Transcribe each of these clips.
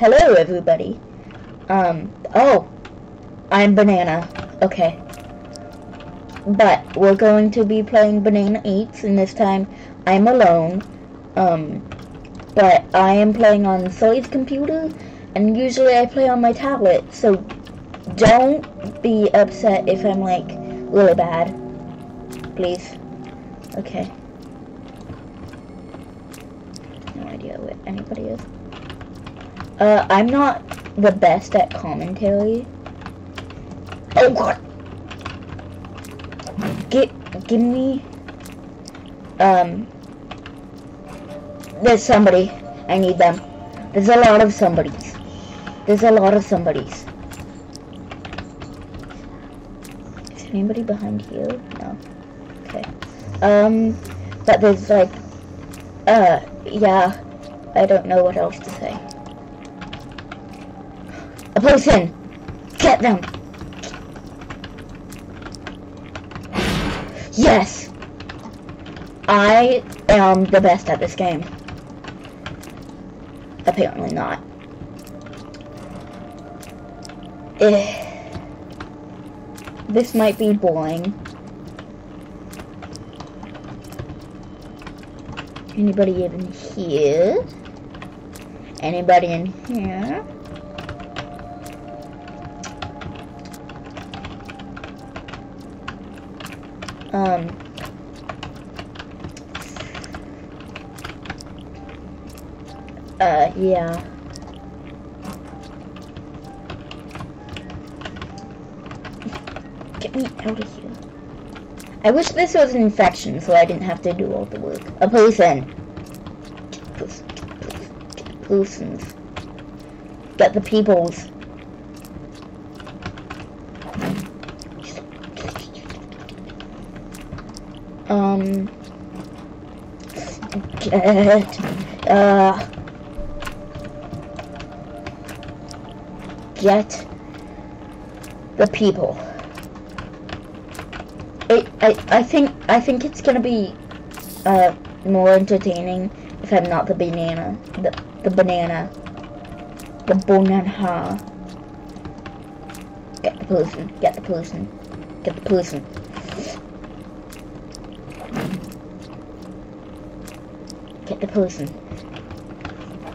Hello, everybody. Um, oh, I'm Banana. Okay. But we're going to be playing Banana Eats, and this time I'm alone. Um, but I am playing on Sully's computer, and usually I play on my tablet, so don't be upset if I'm, like, really bad. Please. Okay. No idea what anybody is. Uh, I'm not the best at commentary. Oh god! Get, give me, um, there's somebody. I need them. There's a lot of somebodies. There's a lot of somebodies. Is anybody behind you? No. Okay. Um, but there's like, uh, yeah, I don't know what else to say. A person! Get them! Yes! I am the best at this game. Apparently not. Eh. This might be boring. Anybody in here? Anybody in here? Um, uh, yeah. Get me out of here. I wish this was an infection so I didn't have to do all the work. A person. Get person, persons. Get the peoples. Um, get, uh, get the people. It, I, I think, I think it's gonna be, uh, more entertaining if I'm not the banana, the, the banana, the banana. Get the person, get the person, get the person. Get the person.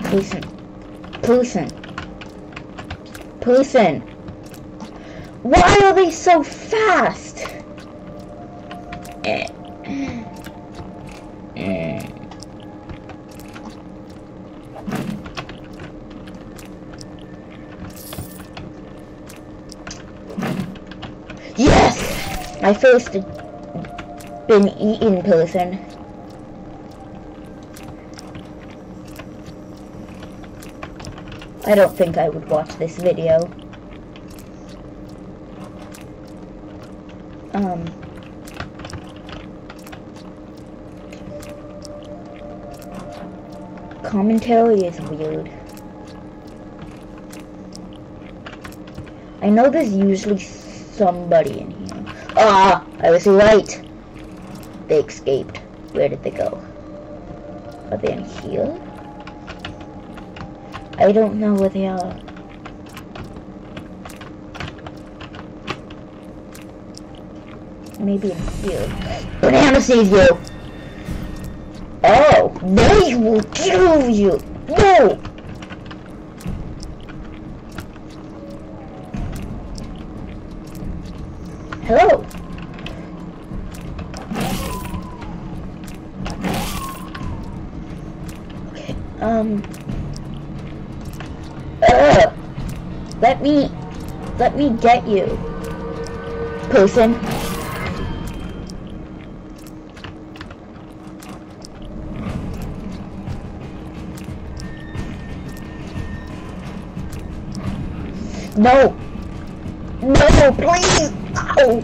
Person. Person. Person. Why are they so fast? Yes! My first been eaten person. I don't think I would watch this video. Um. Commentary is weird. I know there's usually somebody in here. Ah, I was right. They escaped. Where did they go? Are they in here? I don't know where they are. Maybe in here. Banana sees you! Oh, they will kill you! No! Hello? Okay, um... Ugh. Let me, let me get you, person. No. No, please. Ow.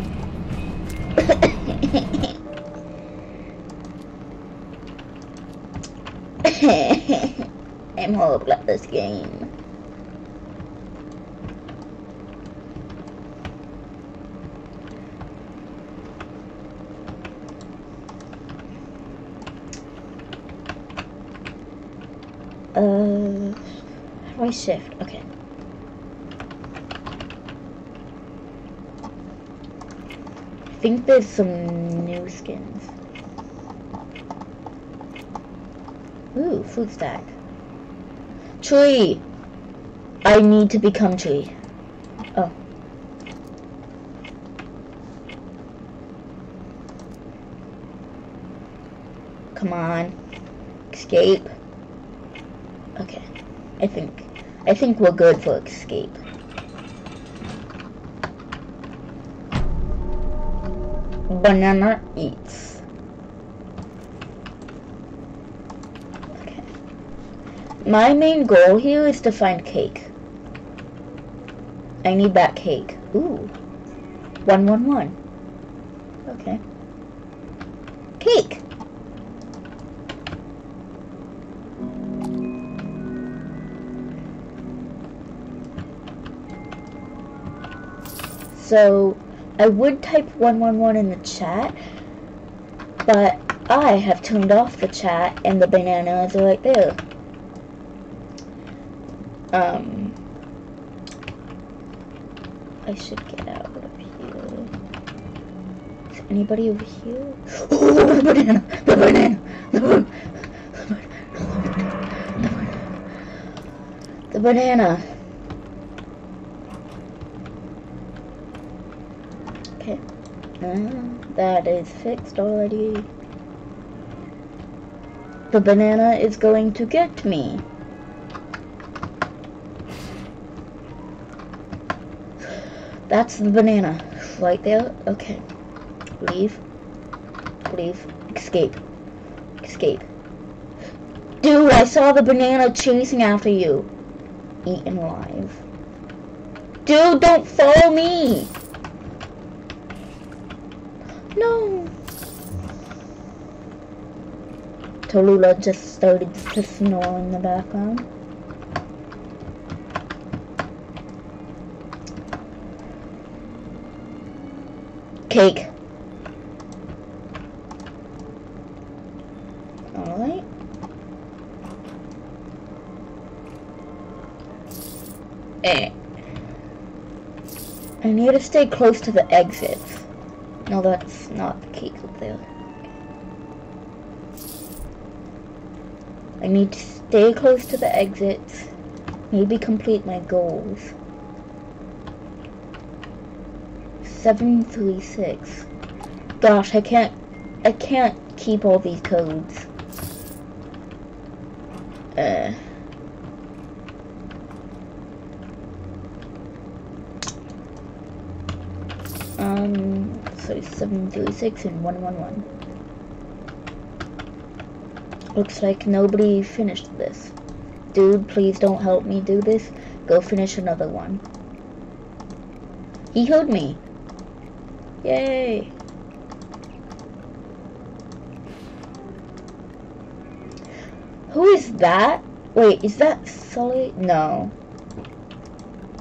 I'm horrible at this game. Uh, Why shift? Okay. I think there's some new skins. Ooh, food stack. Tree! I need to become tree. Oh. Come on. Escape. I think I think we're good for escape. Banana eats. Okay. My main goal here is to find cake. I need that cake. Ooh. 111. Okay. So, I would type 111 in the chat, but I have turned off the chat and the bananas are right there. Um, I should get out of here. Is anybody over here? Oh, the banana! The banana! The banana! The banana! Okay. That is fixed already. The banana is going to get me. That's the banana. Right there? Okay. Leave. Leave. Escape. Escape. Dude, I saw the banana chasing after you. Eaten alive. Dude, don't follow me! No! Tallulah just started to snore in the background. Cake. Alright. Eh. I need to stay close to the exits. No, that's not the cake up there. I need to stay close to the exits. Maybe complete my goals. 736. Gosh, I can't I can't keep all these codes. Uh Um so 736 and 111. Looks like nobody finished this. Dude, please don't help me do this. Go finish another one. He heard me. Yay! Who is that? Wait, is that Sully? No.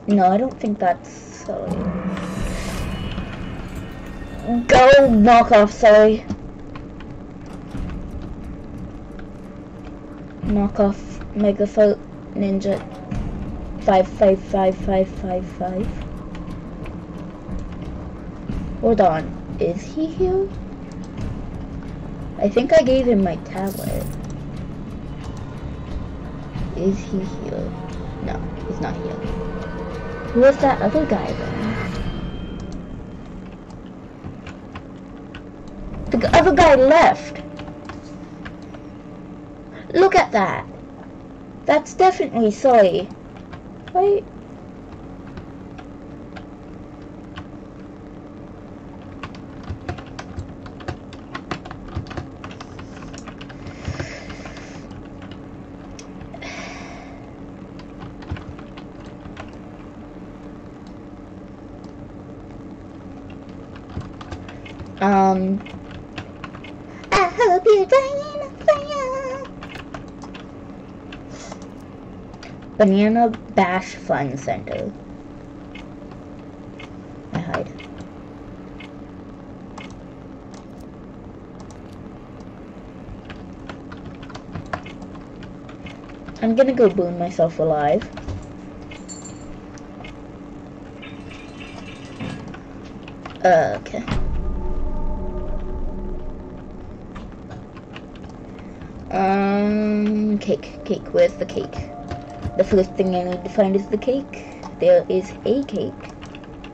No, I don't think that's Sully. Go knock off Sully. Knock off Megafoot Ninja 555555. Hold on. Is he here? I think I gave him my tablet. Is he here? No, he's not here. Who was that other guy then? The other guy left. Look at that. That's definitely Sully. Wait. Um, I hope you're dying Banana Bash Fun Center. I hide. I'm gonna go boon myself alive. Uh, okay. Um, cake, cake, where's the cake? The first thing I need to find is the cake. There is a cake,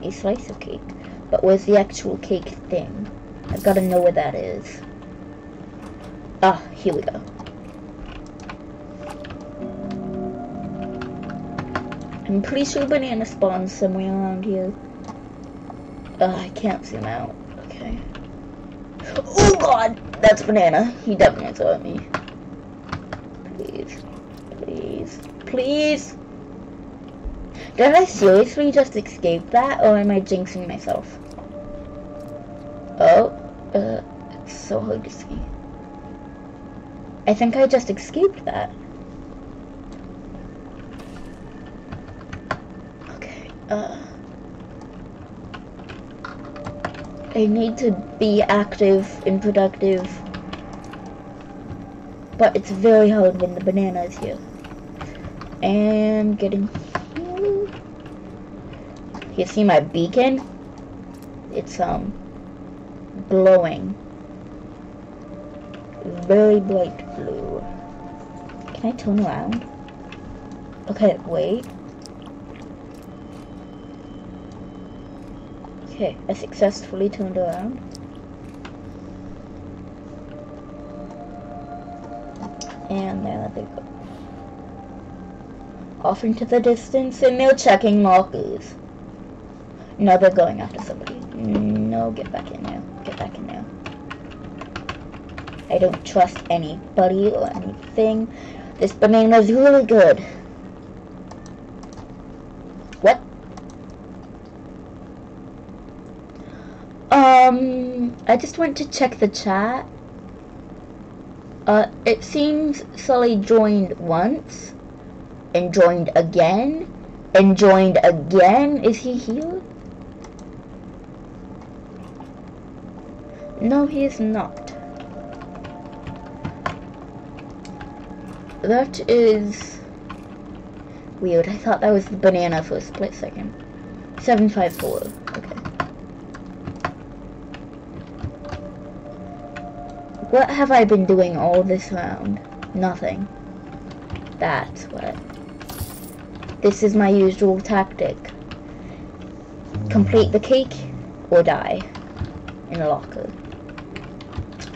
a slice of cake. But where's the actual cake thing? I've got to know where that is. Ah, here we go. I'm pretty sure banana spawns somewhere around here. Uh, I can't zoom out. Okay. Oh god! That's banana. He definitely saw me. Please. Please. Did I seriously just escape that, or am I jinxing myself? Oh, uh, it's so hard to see. I think I just escaped that. Okay, uh... I need to be active and productive. But it's very hard when the banana is here. And getting here, You see my beacon? It's um glowing. Very bright blue. Can I turn around? Okay, wait. Okay, I successfully turned around. And there they go. Off into the distance, and they're checking markers. No, they're going after somebody. No, get back in there. Get back in there. I don't trust anybody or anything. This banana's really good. What? Um, I just went to check the chat. Uh, it seems Sully joined once, and joined again, and joined again. Is he here? No, he is not. That is weird. I thought that was the banana for a split second. 754. Okay. What have I been doing all this round? Nothing. That's what. This is my usual tactic. Complete the cake or die in a locker.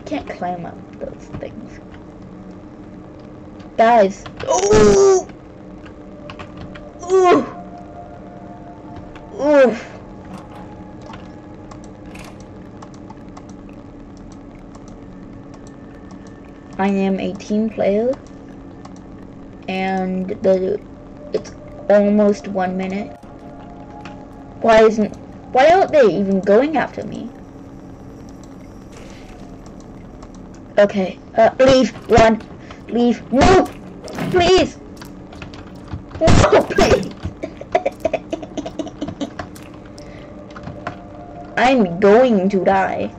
Can't climb up those things. Guys. Ooh! Ooh! Ooh! I am a team player and the almost one minute. Why isn't why aren't they even going after me? Okay, uh, leave, run, leave, no, please, no, please. I'm going to die.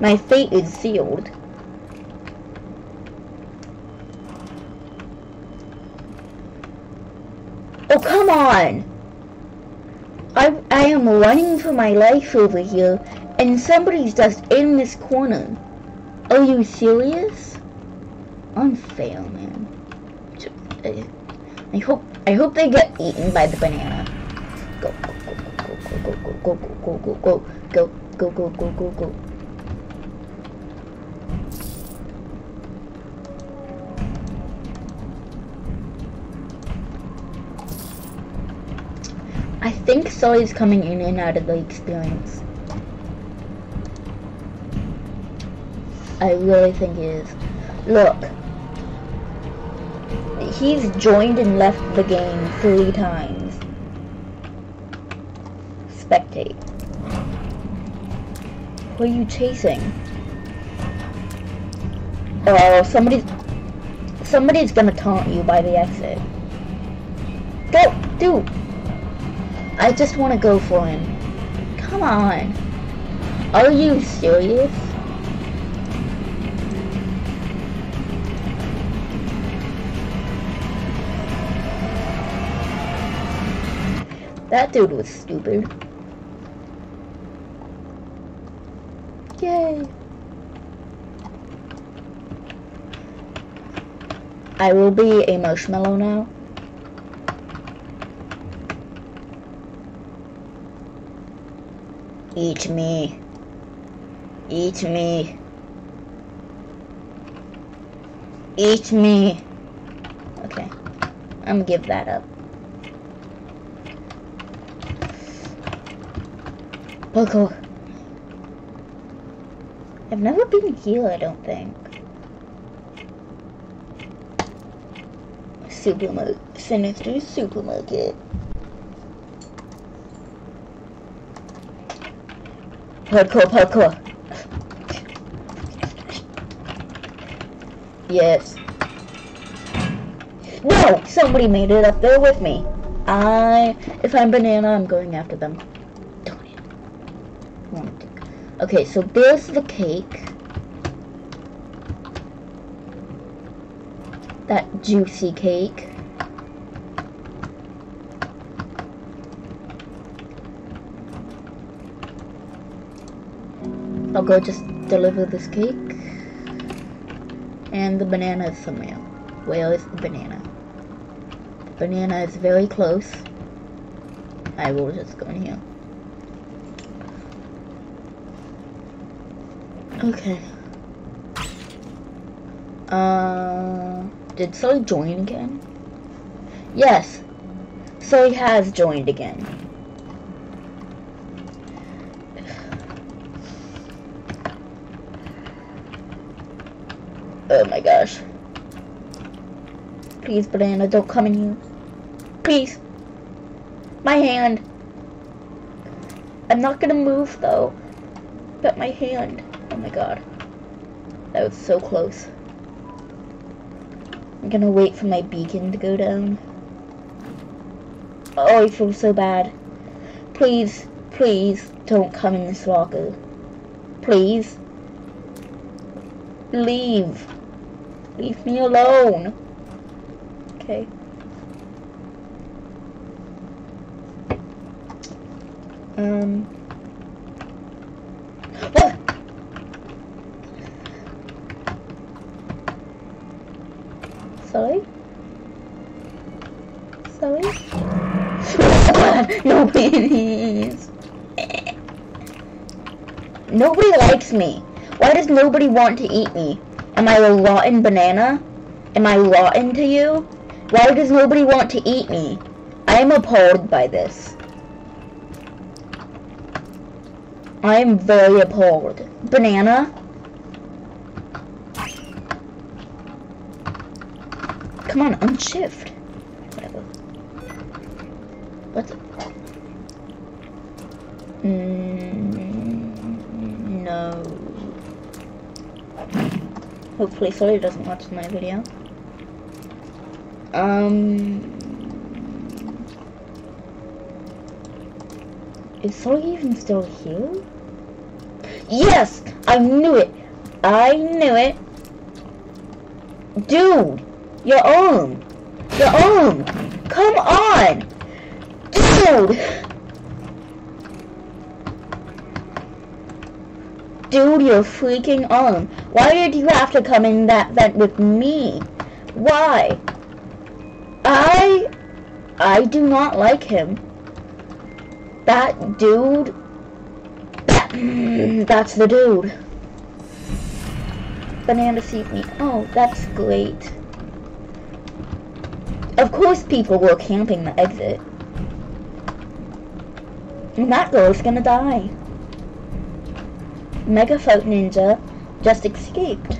My fate is sealed. Oh, come on! I, I am running for my life over here, and somebody's just in this corner. Are you serious? Unfair, man. I hope I hope they get eaten by the banana. Go go go go go go go go go go go go go go go go. I think Sully's coming in and out of the experience. I really think he is. Look. He's joined and left the game three times. Spectate. Who are you chasing? Oh, somebody's... Somebody's gonna taunt you by the exit. Go! Dude! I just want to go for him. Come on. Are you serious? That dude was stupid. Yay! I will be a marshmallow now. Eat me. Eat me. Eat me. Okay. I'm gonna give that up. Parkour. I've never been here, I don't think. Supermarket. Sinister supermarket. Parkour, parkour. Yes. No! Somebody made it up there with me. I, if I'm banana, I'm going after them. Darn it. Okay, so there's the cake. That juicy cake. I'll go just deliver this cake. And the banana is somewhere. Where is the banana? The banana is very close. I will just go in here. Okay. Uh, did Sully join again? Yes. Sully has joined again. Oh my gosh. Please, banana, don't come in here. Please. My hand. I'm not gonna move though. But my hand. Oh my god. That was so close. I'm gonna wait for my beacon to go down. Oh, I feel so bad. Please, please, don't come in this locker. Please. Leave. Leave me alone. Okay. Um. What? Sorry? Sorry? no, please. Nobody likes me. Why does nobody want to eat me? Am I a rotten banana? Am I rotten to you? Why does nobody want to eat me? I am appalled by this. I am very appalled. Banana? Come on, unshift. Whatever. What's... Mm, no. Hopefully Sawyer doesn't watch my video. Um... Is Sawyer even still here? Yes! I knew it! I knew it! Dude! Your arm! Your arm! Come on! Dude! Dude, your freaking arm. Why did you have to come in that vent with me? Why? I... I do not like him. That dude... That, that's the dude. Banana seat me. Oh, that's great. Of course people were camping the exit. And that girl's gonna die. Mega Folk Ninja just escaped.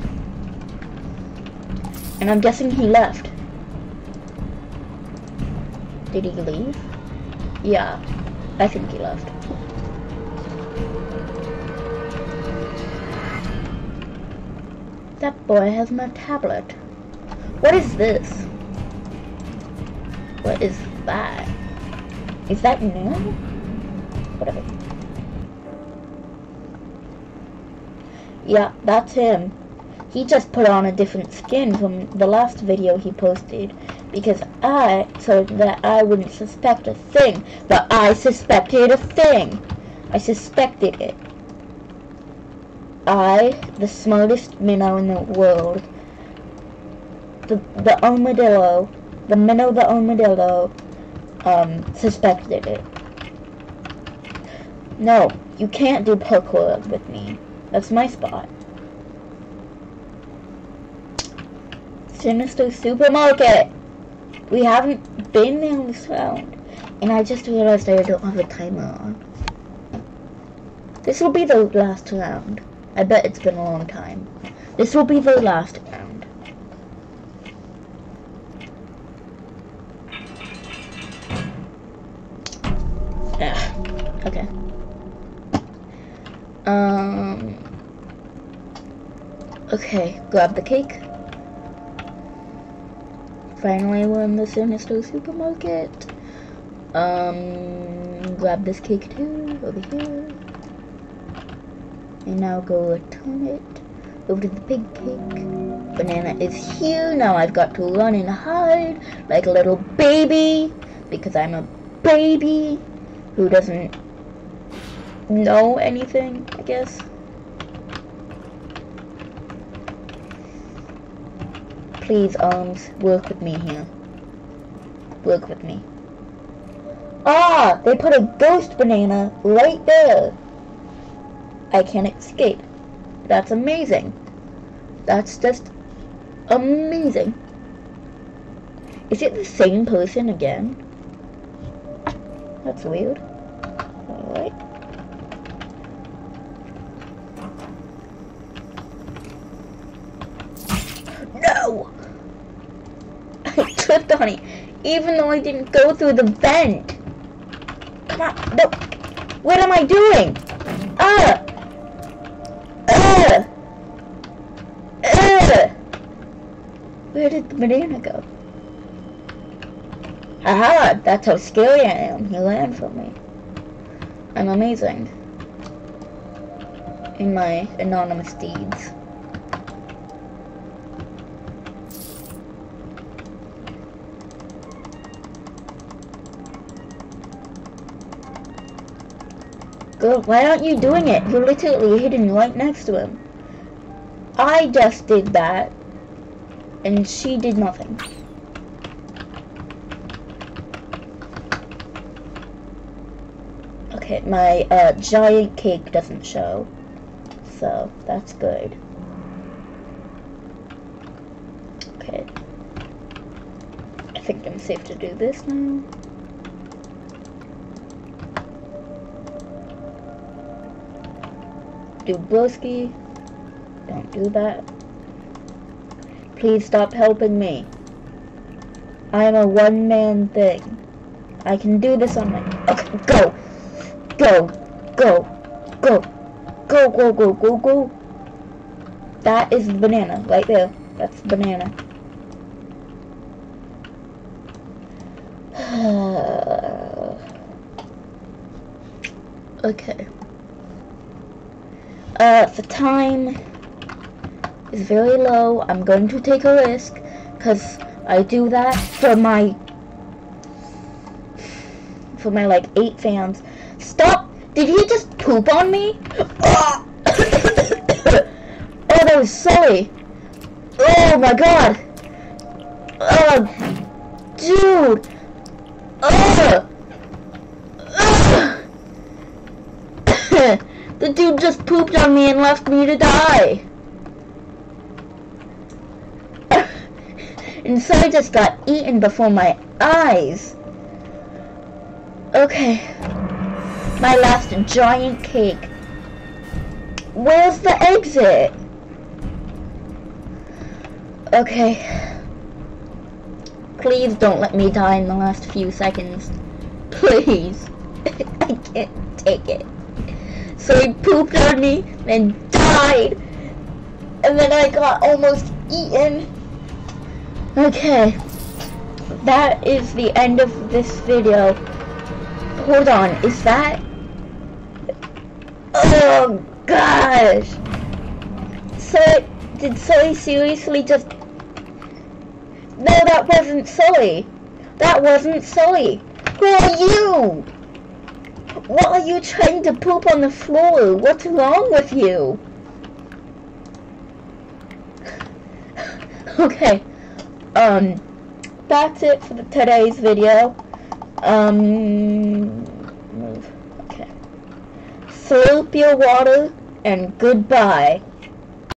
And I'm guessing he left. Did he leave? Yeah, I think he left. That boy has my tablet. What is this? What is that? Is that new? Whatever. Yeah, that's him. He just put on a different skin from the last video he posted because I, so that I wouldn't suspect a thing, but I suspected a thing. I suspected it. I, the smartest minnow in the world, the the armadillo, the minnow the armadillo, um, suspected it. No, you can't do parkour with me. That's my spot. Sinister Supermarket! We haven't been there this round. And I just realized I don't have a timer on. This will be the last round. I bet it's been a long time. This will be the last round. Yeah. Okay. Um. Okay, grab the cake. Finally, we're in the Sinister Supermarket. Um, grab this cake too, over here. And now go return it over to the big cake. Banana is here. Now I've got to run and hide like a little baby because I'm a baby who doesn't know anything, I guess. Please, arms, work with me here. Work with me. Ah! They put a ghost banana right there! I can't escape. That's amazing. That's just amazing. Is it the same person again? That's weird. Alright. No! Even though I didn't go through the vent. Come on, no. What am I doing? Ah! Ah! Ah! Where did the banana go? Aha! That's how scary I am. He ran from me. I'm amazing. In my anonymous deeds. Girl, why aren't you doing it? You're literally hidden right next to him. I just did that. And she did nothing. Okay, my uh, giant cake doesn't show. So, that's good. Okay. I think I'm safe to do this now. Dubroski, don't do that. Please stop helping me. I am a one-man thing. I can do this on my... Okay, go! Go! Go! Go! Go, go, go, go, go! That is banana, right there. That's banana. okay. Uh, the time is very low. I'm going to take a risk because I do that for my for my like eight fans. Stop! Did he just poop on me? oh, that was silly. Oh my god. Oh, dude. Oh. The dude just pooped on me and left me to die. and so I just got eaten before my eyes. Okay. My last giant cake. Where's the exit? Okay. Please don't let me die in the last few seconds. Please. I can't take it. So he pooped on me and died. And then I got almost eaten. Okay. That is the end of this video. Hold on, is that... Oh gosh! So, did Sully seriously just... No, that wasn't Sully. That wasn't Sully. Who are you? What are you trying to poop on the floor? What's wrong with you? okay. Um, that's it for the, today's video. Um, move. Okay. Slurp your water and goodbye.